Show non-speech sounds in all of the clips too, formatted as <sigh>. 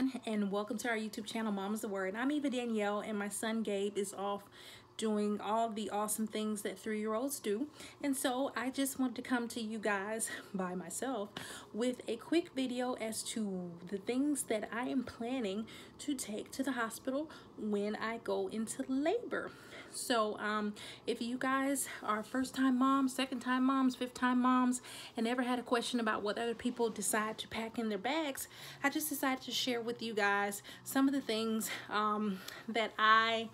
everyone and welcome to our YouTube channel Mama's the Word. I'm Eva Danielle and my son Gabe is off doing all the awesome things that three-year-olds do and so I just wanted to come to you guys <laughs> by myself with a quick video as to the things that I am planning to take to the hospital when I go into labor. So um, if you guys are first time moms, second time moms, fifth time moms, and ever had a question about what other people decide to pack in their bags, I just decided to share with you guys some of the things um, that I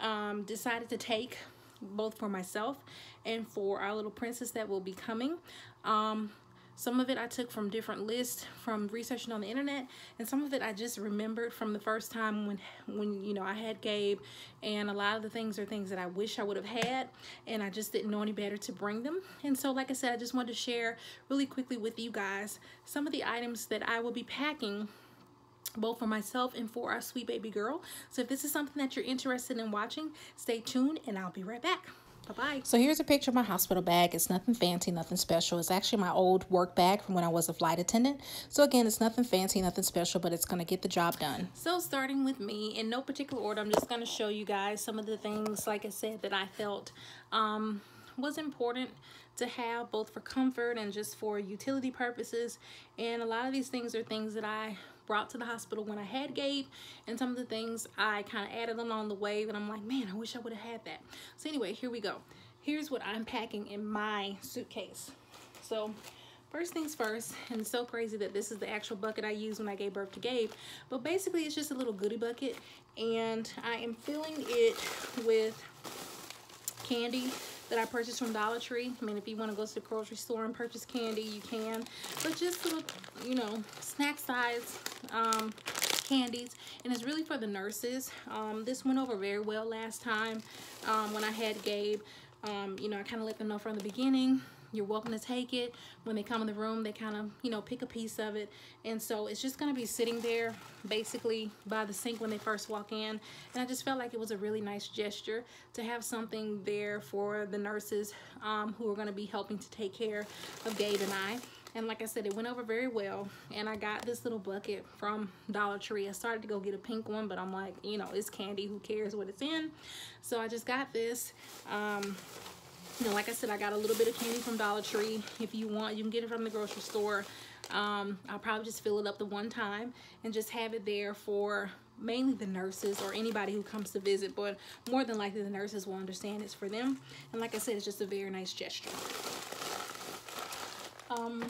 um, decided to take both for myself and for our little princess that will be coming. Um, some of it I took from different lists from researching on the internet and some of it I just remembered from the first time when when you know I had Gabe and a lot of the things are things that I wish I would have had and I just didn't know any better to bring them and so like I said I just wanted to share really quickly with you guys some of the items that I will be packing both for myself and for our sweet baby girl. So if this is something that you're interested in watching, stay tuned and I'll be right back. Bye-bye. So here's a picture of my hospital bag. It's nothing fancy, nothing special. It's actually my old work bag from when I was a flight attendant. So again, it's nothing fancy, nothing special, but it's going to get the job done. So starting with me, in no particular order, I'm just going to show you guys some of the things, like I said, that I felt um, was important to have both for comfort and just for utility purposes. And a lot of these things are things that I brought to the hospital when I had Gabe and some of the things I kind of added along the way that I'm like, man, I wish I would have had that. So anyway, here we go. Here's what I'm packing in my suitcase. So First things first, and it's so crazy that this is the actual bucket I used when I gave birth to Gabe, but basically it's just a little goodie bucket, and I am filling it with candy that I purchased from Dollar Tree. I mean, if you want to go to the grocery store and purchase candy, you can. But just little, you know, snack size um, candies. And it's really for the nurses. Um, this went over very well last time um, when I had Gabe. Um, you know, I kind of let them know from the beginning you're welcome to take it. When they come in the room, they kind of, you know, pick a piece of it. And so it's just going to be sitting there basically by the sink when they first walk in. And I just felt like it was a really nice gesture to have something there for the nurses um, who are going to be helping to take care of Gabe and I. And like I said, it went over very well. And I got this little bucket from Dollar Tree. I started to go get a pink one, but I'm like, you know, it's candy. Who cares what it's in? So I just got this. Um, you know, like I said, I got a little bit of candy from Dollar Tree. If you want, you can get it from the grocery store. Um, I'll probably just fill it up the one time and just have it there for mainly the nurses or anybody who comes to visit, but more than likely the nurses will understand it's for them. And like I said, it's just a very nice gesture. Um,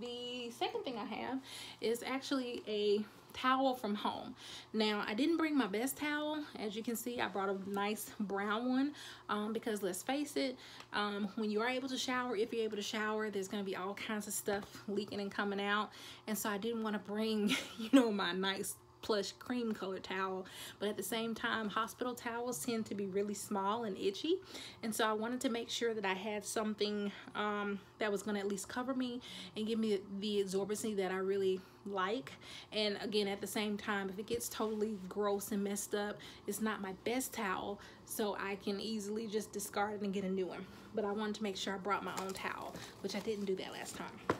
the second thing I have is actually a towel from home. Now, I didn't bring my best towel. As you can see, I brought a nice brown one um, because let's face it, um, when you are able to shower, if you're able to shower, there's going to be all kinds of stuff leaking and coming out. And so I didn't want to bring, <laughs> you know, my nice plush cream colored towel. But at the same time hospital towels tend to be really small and itchy. And so I wanted to make sure that I had something um, that was going to at least cover me and give me the absorbency that I really like. And again at the same time if it gets totally gross and messed up it's not my best towel so I can easily just discard it and get a new one. But I wanted to make sure I brought my own towel which I didn't do that last time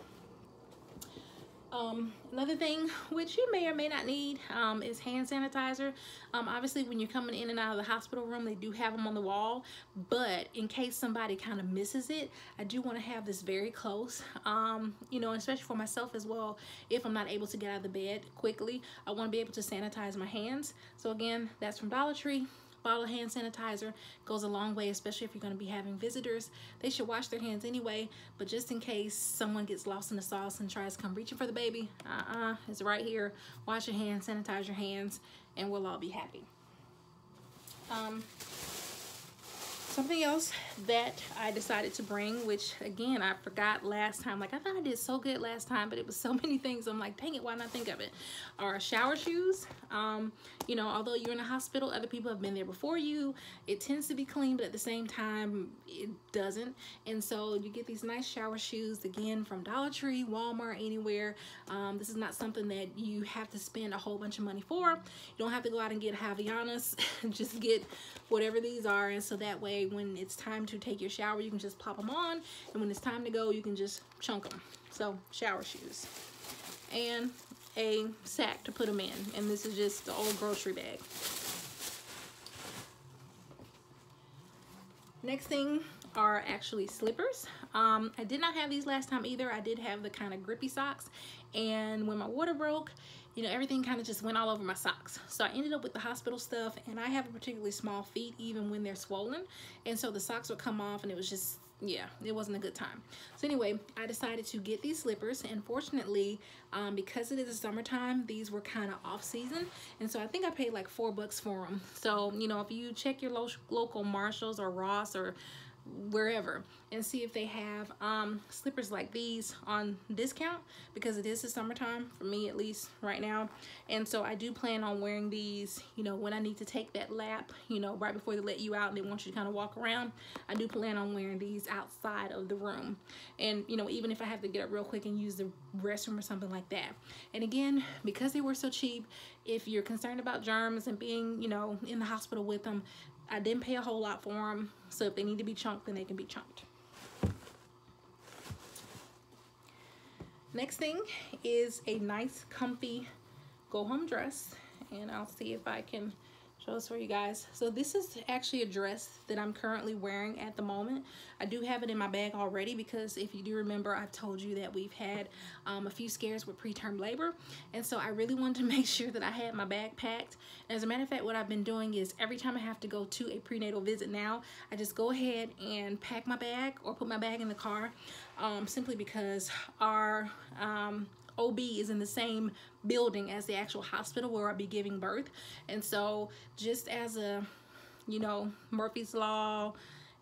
um, another thing, which you may or may not need, um, is hand sanitizer. Um, obviously, when you're coming in and out of the hospital room, they do have them on the wall. But in case somebody kind of misses it, I do want to have this very close. Um, you know, especially for myself as well. If I'm not able to get out of the bed quickly, I want to be able to sanitize my hands. So again, that's from Dollar Tree bottle of hand sanitizer goes a long way, especially if you're going to be having visitors. They should wash their hands anyway, but just in case someone gets lost in the sauce and tries to come reaching for the baby, uh-uh, it's right here. Wash your hands, sanitize your hands, and we'll all be happy. Um, Something else that I decided to bring, which again, I forgot last time. Like I thought I did so good last time, but it was so <laughs> many things. I'm like, dang it, why not think of it? Are shower shoes. Um, you know, although you're in a hospital, other people have been there before you. It tends to be clean, but at the same time, it doesn't. And so you get these nice shower shoes, again, from Dollar Tree, Walmart, anywhere. Um, this is not something that you have to spend a whole bunch of money for. You don't have to go out and get Havaianas. <laughs> Just get whatever these are. And so that way, when it's time to take your shower, you can just pop them on. And when it's time to go, you can just chunk them. So shower shoes. And a sack to put them in. And this is just the old grocery bag. Next thing are actually slippers. Um, I did not have these last time either. I did have the kind of grippy socks. And when my water broke, you know, everything kind of just went all over my socks. So I ended up with the hospital stuff and I have a particularly small feet even when they're swollen. And so the socks would come off and it was just, yeah, it wasn't a good time. So anyway, I decided to get these slippers and fortunately, um, because it is the summertime, these were kind of off season. And so I think I paid like four bucks for them. So, you know, if you check your lo local Marshalls or Ross or wherever and see if they have um, slippers like these on discount because it is the summertime for me at least right now. And so I do plan on wearing these you know when I need to take that lap you know right before they let you out and they want you to kind of walk around I do plan on wearing these outside of the room. And you know even if I have to get up real quick and use the restroom or something like that. And again because they were so cheap if you're concerned about germs and being you know in the hospital with them I didn't pay a whole lot for them, so if they need to be chunked, then they can be chunked. Next thing is a nice, comfy go-home dress, and I'll see if I can show this for you guys. So this is actually a dress that I'm currently wearing at the moment. I do have it in my bag already because if you do remember, I've told you that we've had um, a few scares with preterm labor. And so I really wanted to <laughs> make sure that I had my bag packed. As a matter of fact, what I've been doing is every time I have to go to a prenatal visit now, I just go ahead and pack my bag or put my bag in the car um, simply because our um, OB is in the same building as the actual hospital where I'll be giving birth. And so just as a, you know, Murphy's Law,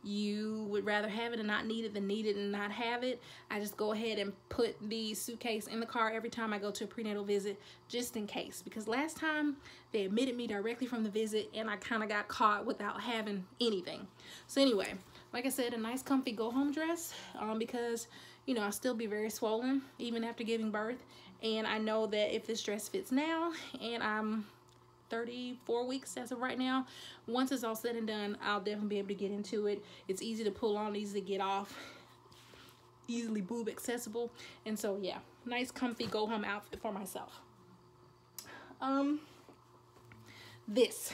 you would rather have it and not need it than need it and not have it. I just go ahead and put the suitcase in the car every time I go to a prenatal visit just in case. Because last time they admitted me directly from the visit and I kind of got caught without having anything. So anyway, like I said, a nice comfy go home dress um, because you know, I'll still be very swollen even after giving birth. And I know that if this dress fits now and I'm 34 weeks as of right now, once it's all said and done, I'll definitely be able to get into it. It's easy to pull on, easy to get off, easily boob accessible. And so, yeah, nice comfy go home outfit for myself. Um, this.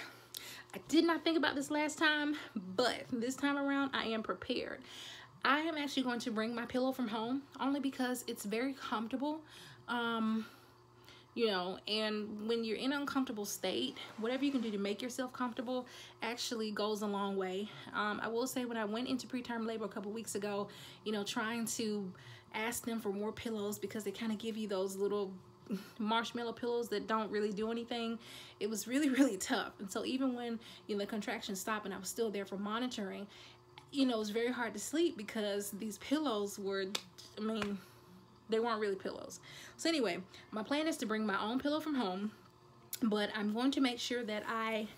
I did not think about this last time, but this time around I am prepared. I am actually going to bring my pillow from home only because it's very comfortable. Um, you know, and when you're in an uncomfortable state, whatever you can do to make yourself comfortable actually goes a long way. Um, I will say when I went into preterm labor a couple weeks ago, you know, trying to ask them for more pillows because they kind of give you those little marshmallow pillows that don't really do anything it was really <laughs> really tough and so even when you know the contractions stopped and i was still there for monitoring you know, it's very hard to sleep because these pillows were, I mean, they weren't really pillows. So anyway, my plan is to bring my own pillow from home, but I'm going to make sure that I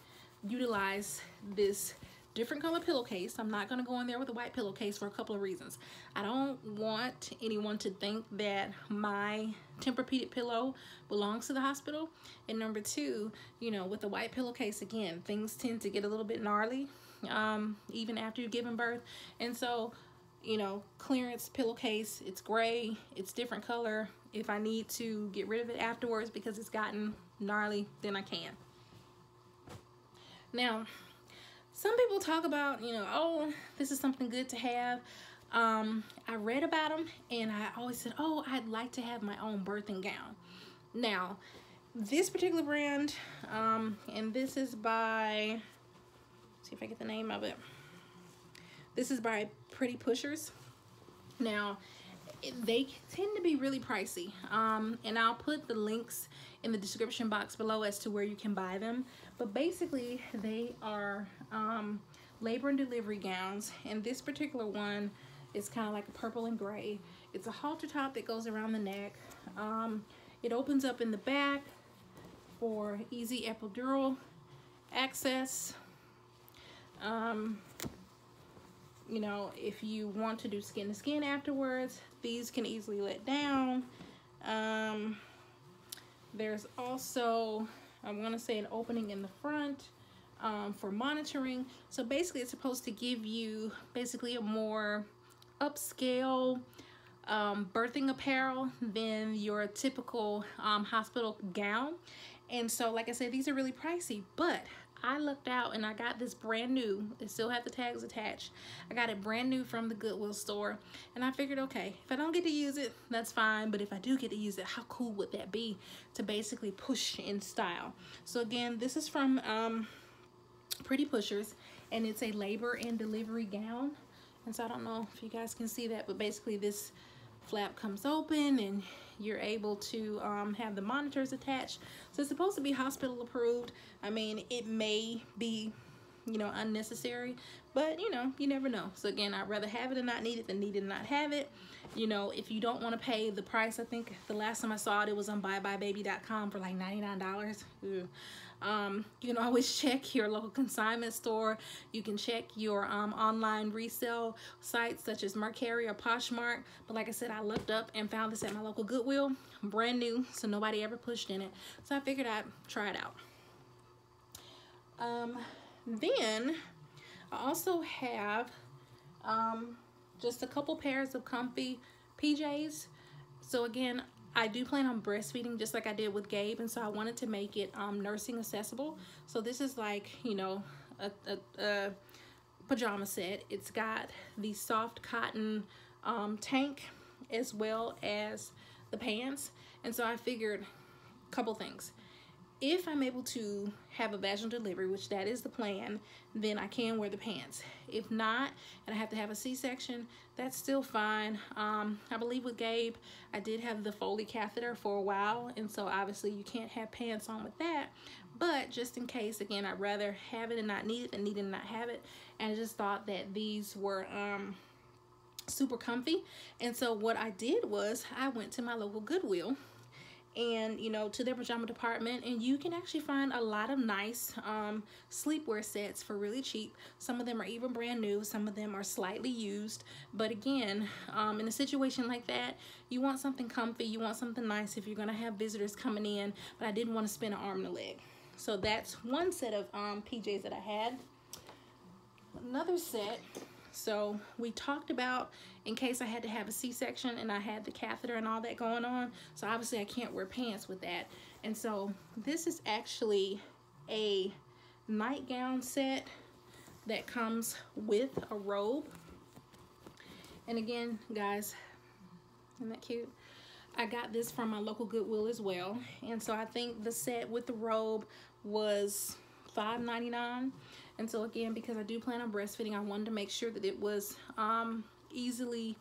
utilize this different color pillowcase. I'm not going to go in there with a white pillowcase for a couple of reasons. I don't want anyone to think that my Tempur-Pedic pillow belongs to the hospital. And number two, you know, with the white pillowcase, again, things tend to get a little bit gnarly um, even after you've given birth. And so, you know, clearance pillowcase, it's gray, it's different color. If I need to get rid of it afterwards because it's gotten gnarly, then I can. Now, some people talk about, you know, oh, this is something good to have. Um, I read about them and I always said, oh, I'd like to have my own birthing gown. Now, this particular brand, um, and this is by see if I get the name of it. This is by Pretty Pushers. Now, they tend to be really pricey. Um, and I'll put the links in the description box below as to where you can buy them. But basically, they are um, labor and delivery gowns. And this particular one is kind of like a purple and gray. It's a halter top that goes around the neck. Um, it opens up in the back for easy epidural access. Um, you know, if you want to do skin to skin afterwards, these can easily let down. Um, there's also, I want to say an opening in the front um, for monitoring. So basically it's supposed to give you basically a more upscale um, birthing apparel than your typical um, hospital gown. And so, like I said, these are really pricey, but I looked out and I got this brand new. It still had the tags attached. I got it brand new from the Goodwill store. And I figured, okay, if I don't get to use it, that's fine. But if I do get to use it, how cool would that be to basically push in style? So again, this is from um, Pretty Pushers. And it's a labor and delivery gown. And so I don't know if you guys can see that, but basically this flap comes open and you're able to um, have the monitors attached. So it's supposed to be hospital approved. I mean, it may be, you know, unnecessary, but you know, you never know. So again, I'd rather have it and not need it than need it and not have it. You know, if you don't want to pay the price, I think the last time I saw it, it was on buybuybaby.com for like $99. Um, you can always <laughs> check your local consignment store. You can check your um, online resale sites such as Mercari or Poshmark. But like I said, I looked up and found this at my local Goodwill. Brand new, so nobody ever pushed in it. So I figured I'd try it out. Um, then I also have um, just a couple pairs of comfy PJs. So again, I do plan on breastfeeding just like I did with Gabe and so I wanted to make it um, nursing accessible. So this is like, you know, a, a, a pajama set. It's got the soft cotton um, tank as well as the pants. And so I figured a couple things if I'm able to have a vaginal delivery, which that is the plan, then I can wear the pants. If not, and I have to have a C-section, that's still fine. Um, I believe with Gabe, I did have the Foley catheter for a while, and so obviously you can't have pants on with that. But just in case, again, I'd rather have it and not need it than need it and not have it. And I just thought that these were um, super comfy. And so what I did was I went to my local Goodwill and you know to their pajama department and you can actually find a lot of nice um, sleepwear sets for really cheap. Some of them are even brand new some of them are slightly used. But again um, in a situation like that you want something comfy you want something nice if you're gonna have visitors coming in but I didn't want to spend an arm and a leg. So that's one set of um, PJs that I had. Another set so we talked about in case I had to have a C-section and I had the catheter and all that going on. So obviously I can't wear pants with that. And so this is actually a nightgown set that comes with a robe. And again, guys, isn't that cute? I got this from my local Goodwill as well. And so I think the set with the robe was $5.99. And so again, because I do plan on breastfeeding, I wanted to make sure that it was um, easily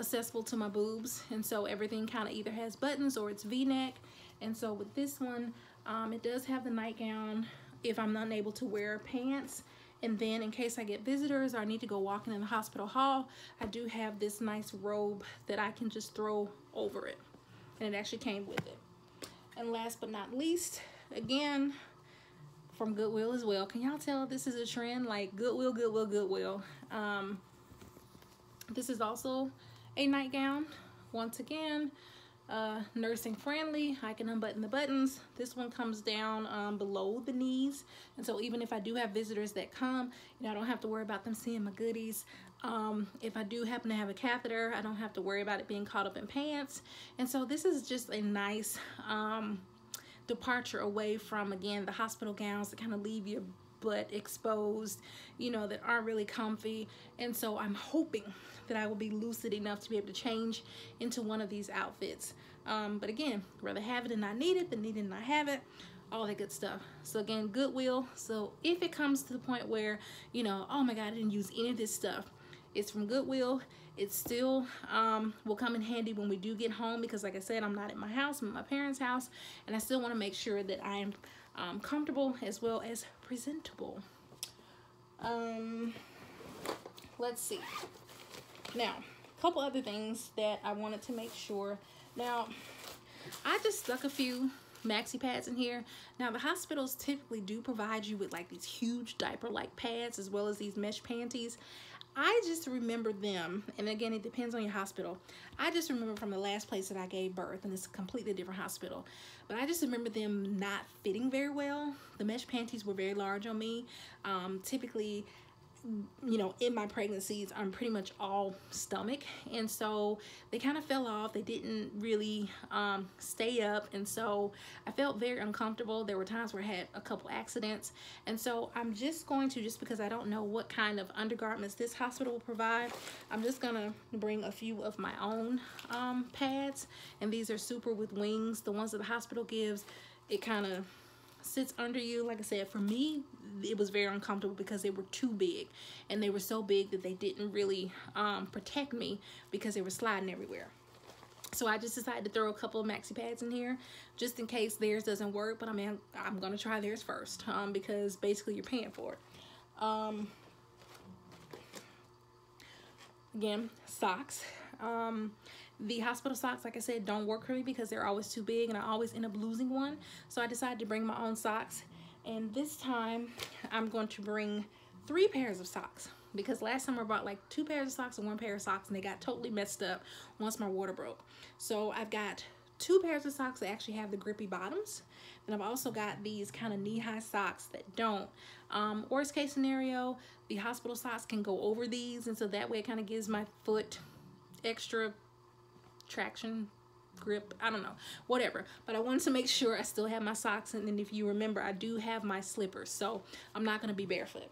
accessible to my boobs. And so everything kind of either has buttons or it's V-neck. And so with this one, um, it does have the nightgown if I'm not able to wear pants. And then in case I get visitors or I need to go walking in the hospital hall, I do have this nice robe that I can just throw over it. And it actually came with it. And last but not least, again, from Goodwill as well. Can y'all tell this is a trend? Like Goodwill, Goodwill, Goodwill. Um, this is also a nightgown. Once again, uh, nursing friendly. I can unbutton the buttons. This one comes down um, below the knees. And so even if I do have visitors that come, you know, I don't have to worry about them seeing my goodies. Um, if I do happen to have a catheter, I don't have to worry about it being caught up in pants. And so this is just a nice, um, departure away from, again, the hospital gowns that kind of leave your butt exposed, you know, that aren't really comfy. And so I'm hoping that I will be lucid enough to be able to change into one of these outfits. Um, but again, rather have it and not need it than need it and not have it all that good stuff. So again, Goodwill. So if it comes to the point where, you know, oh my God, I didn't use any of this stuff, it's from Goodwill. It still um, will come in handy when we do get home because like I said, I'm not at my house, I'm at my parents' house, and I still want to make sure that I am um, comfortable as well as presentable. Um, let's see. Now, a couple other things that I wanted to make sure. Now, I just stuck a few maxi pads in here. Now the hospitals typically do provide you with like these huge diaper like pads as well as these mesh panties. I just remember them, and again, it depends on your hospital. I just remember from the last place that I gave birth, and it's a completely different hospital, but I just remember them not fitting very well. The mesh panties were very large on me. Um, typically, you know, in my pregnancies, I'm pretty much all stomach. And so they kind of fell off. They didn't really um, stay up. And so I felt very uncomfortable. There were times where I had a couple accidents. And so I'm just going to, just because I don't know what kind of undergarments this hospital will provide, I'm just going to bring a few of my own um, pads. And these are super with wings. The ones that the hospital gives, it kind of sits under you. Like I said, for me, it was very uncomfortable because they were too big. And they were so big that they didn't really um, protect me because they were sliding everywhere. So I just decided to throw a couple of maxi pads in here just in case theirs doesn't work. But I mean, I'm going to try theirs first um, because basically you're paying for it. Um, again, socks. Um, the hospital socks, like I said, don't work for me because they're always too big and I always end up losing one. So I decided to bring my own socks. And this time I'm going to bring three pairs of socks because last time I brought like two pairs of socks and one pair of socks and they got totally messed up once my water broke. So I've got two pairs of socks that actually have the grippy bottoms. And I've also got these kind of knee-high socks that don't. Um, worst case scenario, the hospital socks can go over these and so that way it kind of gives my foot extra traction grip i don't know whatever but i wanted to make sure i still have my socks and then if you remember i do have my slippers so i'm not going to be barefoot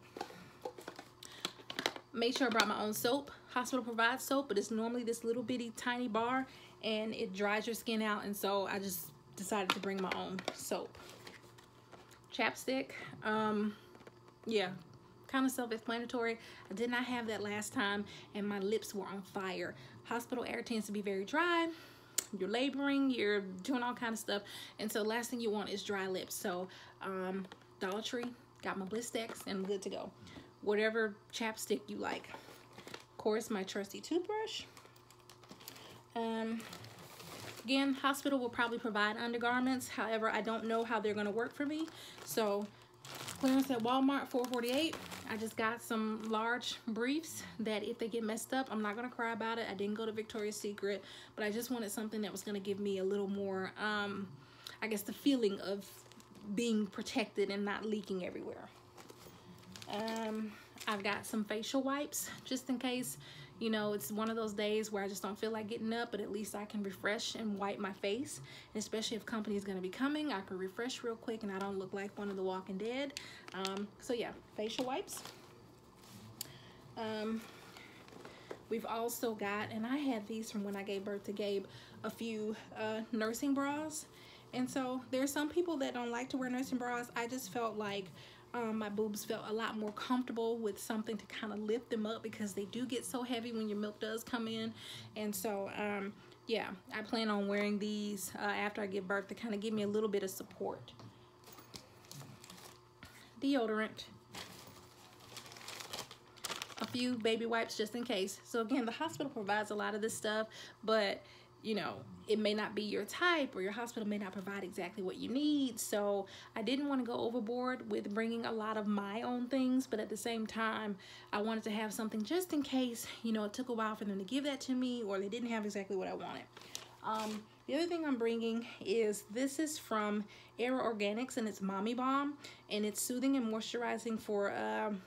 make sure i brought my own soap hospital provides soap but it's normally this little bitty tiny bar and it dries your skin out and so i just decided to bring my own soap chapstick um yeah kind of self-explanatory. I did not have that last time and my lips were on fire. Hospital air tends to be very dry. You're laboring, you're doing all kind of stuff. And so last thing you want is dry lips. So um, Dollar Tree, got my Blistex and I'm good to go. Whatever chapstick you like. Of course, my trusty toothbrush. Um, again, hospital will probably provide undergarments. However, I don't know how they're going to work for me. So clearance at Walmart 448 I just got some large briefs that if they get messed up I'm not gonna cry about it. I didn't go to Victoria's Secret but I just wanted something that was gonna give me a little more um, I guess the feeling of being protected and not leaking everywhere. Um, I've got some facial wipes just in case you know, it's one of those days where I just don't feel like getting up, but at least I can refresh and wipe my face. And especially if company is going to be coming, I can refresh real quick and I don't look like one of the Walking Dead. Um, so yeah, facial wipes. Um, we've also got, and I had these from when I gave birth to Gabe, a few uh, nursing bras. And so there's some people that don't like to wear nursing bras. I just felt like um, my boobs felt a lot more comfortable with something to kind of lift them up because they do get so heavy when your milk does come in. And so, um, yeah, I plan on wearing these uh, after I give birth to kind of give me a little bit of support. Deodorant. A few baby wipes just in case. So again, the hospital provides a lot of this stuff, but you know, it may not be your type or your hospital may not provide exactly what you need. So I didn't want to go overboard with bringing a lot of my own things, but at the same time, I wanted to have something just in case, you know, it took a while for them to give that to me or they didn't have exactly what I wanted. Um, the other thing I'm bringing is this is from Era Organics and it's Mommy Balm and it's soothing and moisturizing for um,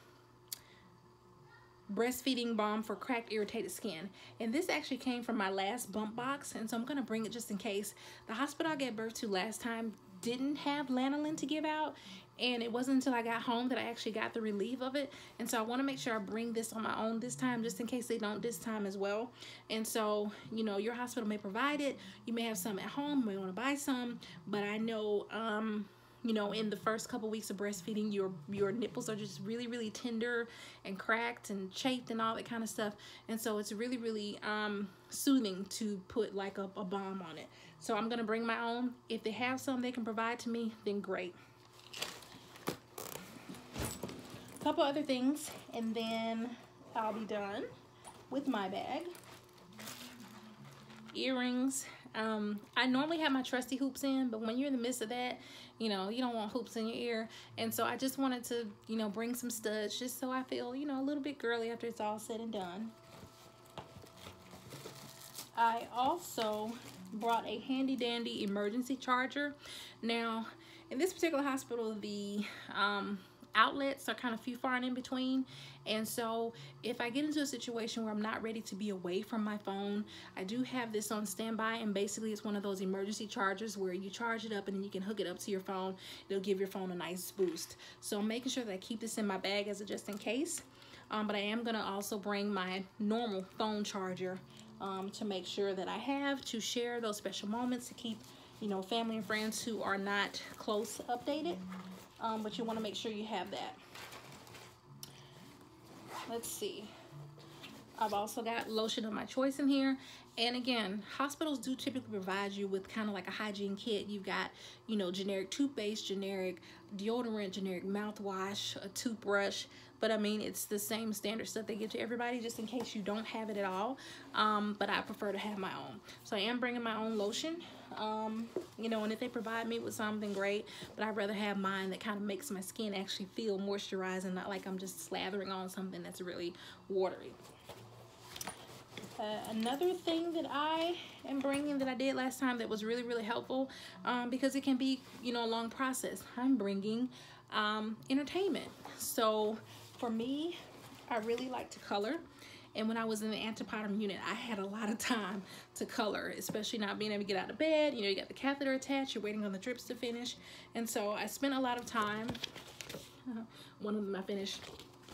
breastfeeding balm for cracked irritated skin. And this actually came from my last bump box and so I'm gonna bring it just in case. The hospital I gave birth to last time didn't have lanolin to give out and it wasn't until I got home that I actually got the relief of it. And so I want to make sure I bring this on my own this time just in case they don't this time as well. And so you know your hospital may provide it. You may have some at home you may want to buy some but I know um you know in the first couple weeks of breastfeeding your your nipples are just really really tender and cracked and chafed and all that kind of stuff. And so it's really really um soothing to put like a, a balm on it. So i'm gonna bring my own. If they have some they can provide to me then great. A couple other things and then i'll be done with my bag. Earrings um, I normally have my trusty hoops in, but when you're in the midst of that, you know, you don't want hoops in your ear. And so I just wanted to, you know, bring some studs just so I feel, you know, a little bit girly after it's all said and done. I also brought a handy dandy emergency charger. Now, in this particular hospital, the um, outlets are kind of few far and in between. And so if I get into a situation where I'm not ready to be away from my phone, I do have this on standby and basically it's one of those emergency chargers where you charge it up and then you can hook it up to your phone. It'll give your phone a nice boost. So I'm making sure that I keep this in my bag as a just in case. Um, but I am gonna also bring my normal phone charger um, to make sure that I have to share those special moments to keep you know family and friends who are not close updated um, but you want to make sure you have that. Let's see. I've also got lotion of my choice in here. And again hospitals do typically provide you with kind of like a hygiene kit. You've got you know generic toothpaste generic deodorant generic mouthwash a toothbrush but I mean it's the same standard stuff they give to everybody just in case you don't have it at all. Um, but I prefer to have my own. So I am bringing my own lotion um, you know and if they provide me with something great. But I'd rather have mine that kind of makes my skin actually feel moisturized and not like I'm just slathering on something that's really watery. Uh, another thing that I am bringing that I did last time that was really really helpful um, because it can be you know a long process. I'm bringing um, entertainment. So for me, I really like to color. And when I was in the antepartum unit, I had a lot of time to color, especially not being able to get out of bed. You know, you got the catheter attached, you're waiting on the drips to finish. And so I spent a lot of time, uh, <laughs> one of them I finished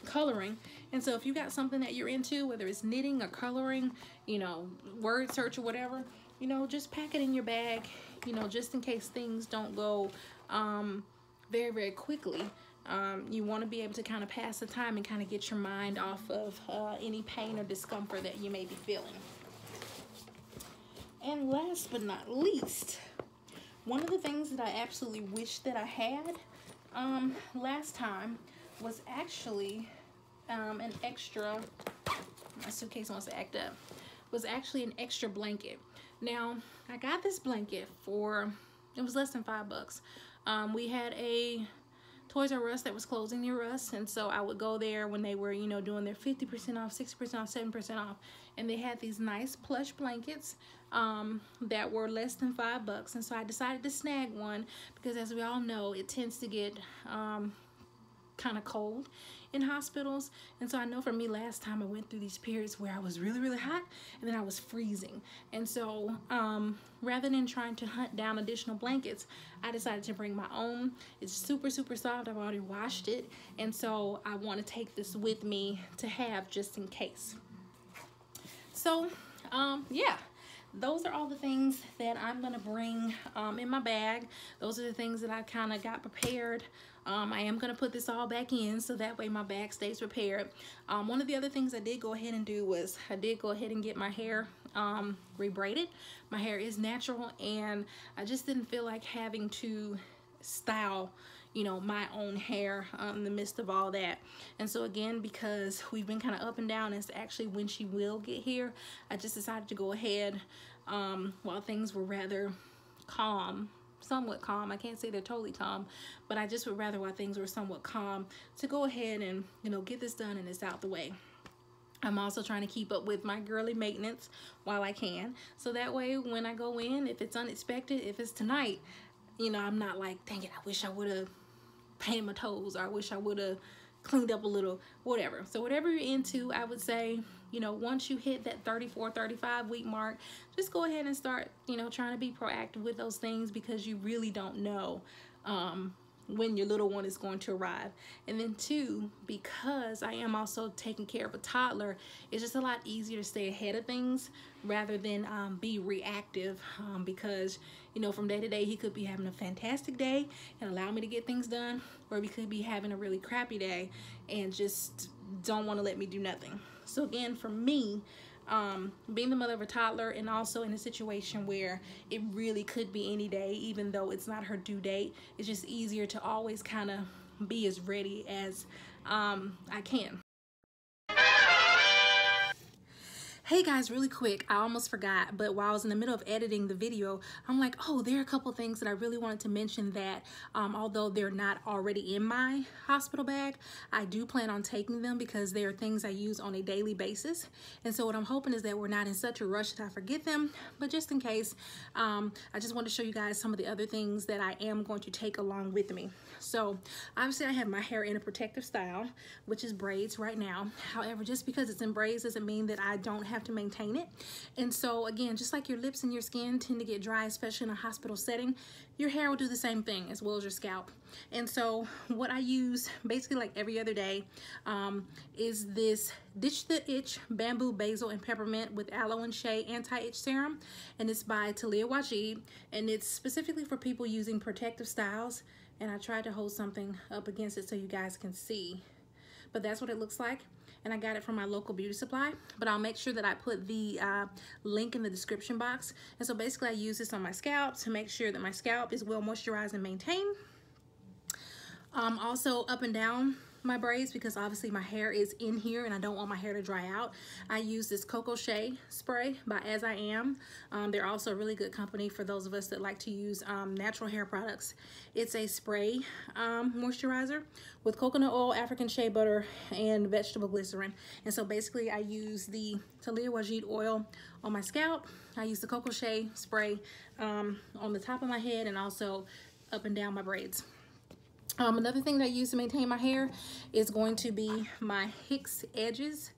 coloring. And so if you got something that you're into, whether it's knitting or coloring, you know, word search or whatever, you know, just pack it in your bag, you know, just in case things don't go um, very, very quickly. Um, you want to be able to kind of pass the time and kind of get your mind off of uh, any pain or discomfort that you may be feeling. And last but not least, one of the things that I absolutely wish that I had um, last time was actually um, an extra, my suitcase wants to act up, was actually an extra blanket. Now, I got this blanket for, it was less than five bucks. Um, we had a Toys R Us that was closing near us. And so I would go there when they were, you know, doing their 50% off, 60% off, 7% off. And they had these nice plush blankets um, that were less than five bucks. And so I decided to snag one because as we all know, it tends to get um, kind of cold in hospitals. And so I know for me last time I went through these periods where I was really, really hot and then I was freezing. And so um, rather than trying to hunt down additional blankets, I decided to bring my own. It's super, super soft. I've already washed it. And so I want to take this with me to have just in case. So um, yeah those are all the things that I'm going to bring um, in my bag. Those are the things that I kind of got prepared um, I am going to put this all back in so that way my bag stays prepared. Um, one of the other things I did go ahead and do was I did go ahead and get my hair um, rebraided. My hair is natural and I just didn't feel like having to style you know my own hair um, in the midst of all that and so again because we've been kind of up and down as to actually when she will get here I just decided to go ahead um, while things were rather calm somewhat calm. I can't say they're totally calm, but I just would rather while things were somewhat calm to go ahead and, you know, get this done and it's out the way. I'm also trying to keep up with my girly maintenance while I can. So that way when I go in, if it's unexpected, if it's tonight, you know, I'm not like, dang it, I wish I would have painted my toes or I wish I would have cleaned up a little, whatever. So whatever you're into, I would say, you know, once you hit that 34, 35 week mark, just go ahead and start, you know, trying to be proactive with those things because you really don't know um, when your little one is going to arrive. And then two, because I am also taking care of a toddler, it's just a lot easier to stay ahead of things rather than um, be reactive um, because, you know, from day to day, he could be having a fantastic day and allow me to get things done, or he could be having a really crappy day and just don't want to let me do nothing. So again, for me, um, being the mother of a toddler and also in a situation where it really could be any day, even though it's not her due date, it's just easier to always kind of be as ready as um, I can. Hey guys, really quick, I almost forgot, but while I was in the middle of editing the video, I'm like, oh, there are a couple things that I really wanted to mention that um, although they're not already in my hospital bag, I do plan on taking them because they are things I use on a daily basis. And so what I'm hoping is that we're not in such a rush that I forget them, but just in case, um, I just want to show you guys some of the other things that I am going to take along with me. So obviously I have my hair in a protective style, which is braids right now. However, just because it's in braids doesn't mean that I don't have to maintain it. And so again, just like your lips and your skin tend to get dry, especially in a hospital setting, your hair will do the same thing as well as your scalp. And so what I use basically like every other day um, is this Ditch the Itch Bamboo Basil and Peppermint with Aloe and Shea Anti-Itch Serum. And it's by Taliah Waajid. And it's specifically for people using protective styles. And I tried to hold something up against it so you guys can see. But that's what it looks like and I got it from my local beauty supply but I'll make sure that I put the uh, link in the description box. And so basically I use this on my scalp to make sure that my scalp is well moisturized and maintained. Um, also up and down my braids because obviously my hair is in here and I don't want my hair to dry out. I use this Coco Shea spray by As I Am. Um, they're also a really good company for those of us that like to use um, natural hair products. It's a spray um, moisturizer with coconut oil, African shea butter, and vegetable glycerin. And so basically I use the Taliah Waajid oil on my scalp. I use the Coco Shea spray um, on the top of my head and also up and down my braids. Um, another thing that I use to maintain my hair is going to be my Hicks Edges.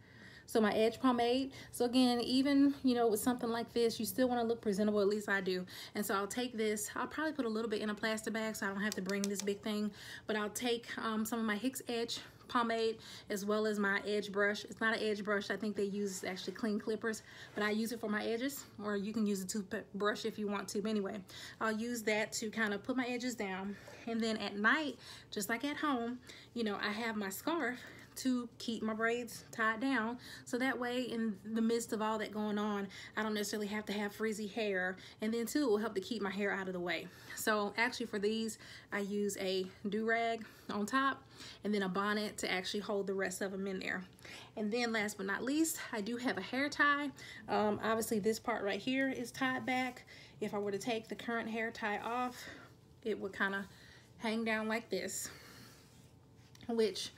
So my edge pomade. So again, even, you know, with something like this, you still want to look presentable, at least I do. And so I'll take this, I'll probably put a little bit in a plastic bag so I don't have to bring this big thing. But I'll take um, some of my Hicks Edge pomade as well as my edge brush. It's not an edge brush. I think they use actually clean clippers, but I use it for my edges or you can use a toothbrush if you want to. But anyway, I'll use that to kind of put my edges down. And then at night, just like at home, you know, I have my scarf to keep my braids tied down. So that way in the midst of all that going on I don't necessarily have to have frizzy hair. And then too it will help to keep my hair out of the way. So actually for these I use a do-rag on top and then a bonnet to actually hold the rest of them in there. And then last but not least I do have a hair tie. Um, obviously this part right here is tied back. If I were to take the current hair tie off it would kind of hang down like this which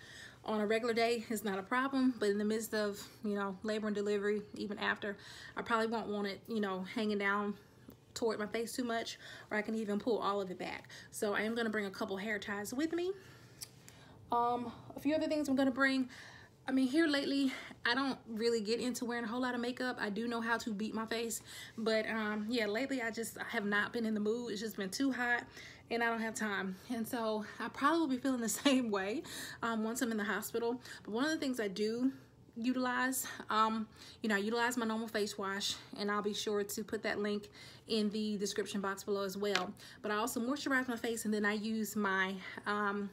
on a regular day is not a problem but in the midst of you know labor and delivery even after I probably won't want it you know hanging down toward my face too much or I can even pull all of it back so I am going to bring a couple hair ties with me um a few other things I'm going to bring I mean, here lately, I don't really get into wearing a whole lot of makeup. I do know how to beat my face. But, um, yeah, lately I just I have not been in the mood. It's just been too hot and I don't have time. And so I probably will be feeling the <laughs> same way um, once I'm in the hospital. But one of the things I do utilize, um, you know, I utilize my normal face wash and I'll be sure to put that link in the description box below as well. But I also moisturize my face and then I use my um,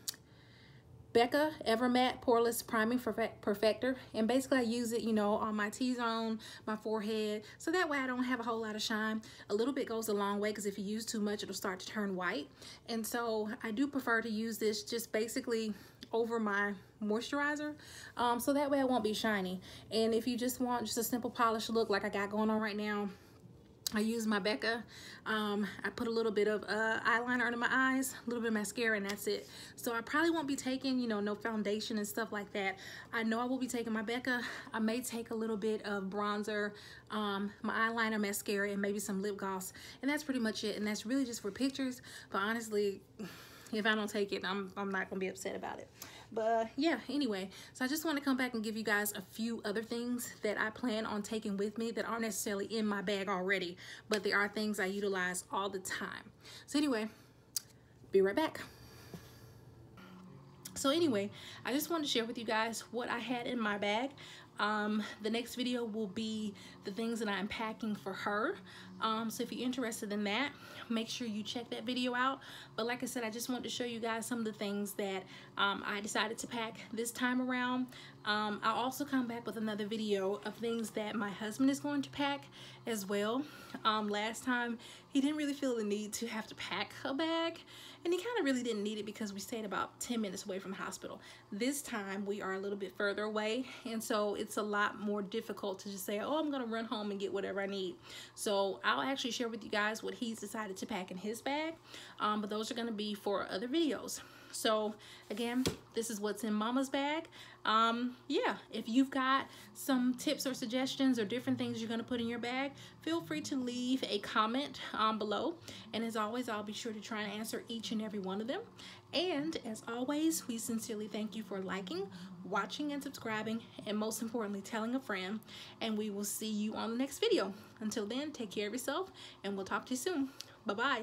Becca Evermatte Poreless Priming Perfector. And basically I use it, you know, on my T-zone, my forehead. So that way I don't have a whole lot of shine. A little bit goes a long way because if you use too much, it'll start to turn white. And so I do prefer to use this just basically over my moisturizer um, so that way I won't be shiny and if you just want just a simple polish look like I got going on right now I use my Becca. Um, I put a little bit of uh, eyeliner under my eyes, a little bit of mascara, and that's it. So I probably won't be taking, you know, no foundation and stuff like that. I know I will be taking my Becca. I may take a little bit of bronzer, um, my eyeliner, mascara, and maybe some lip gloss. And that's pretty much it. And that's really just for pictures. But honestly, if I don't take it, I'm, I'm not going to be upset about it. But uh, yeah, anyway, so I just want to come back and give you guys a few other things that I plan on taking with me that aren't necessarily in my bag already, but they are things I utilize all the time. So anyway, be right back. So anyway, I just wanted to share with you guys what I had in my bag. Um, the next video will be the things that I'm packing for her. Um, so if you're interested in that, make sure you check that video out. But like I said, I just wanted to show you guys some of the things that um, I decided to pack this time around. Um, I'll also come back with another video of things that my husband is going to pack as well. Um, last time, he didn't really feel the need to have to pack a bag and he kind of really didn't need it because we stayed about 10 minutes away from the hospital. This time we are a little bit further away and so it's a lot more difficult to just say, oh, I'm gonna run home and get whatever I need. So I'll actually share with you guys what he's decided to pack in his bag, um, but those are gonna be for other videos. So again, this is what's in mama's bag. Um, yeah, if you've got some tips or suggestions or different things you're gonna put in your bag, feel free to leave a comment um, below. And as always, I'll be sure to try and answer each and every one of them. And as always, we sincerely thank you for liking, watching, and subscribing, and most importantly, telling a friend. And we will see you on the next video. Until then, take care of yourself, and we'll talk to you soon. Bye-bye.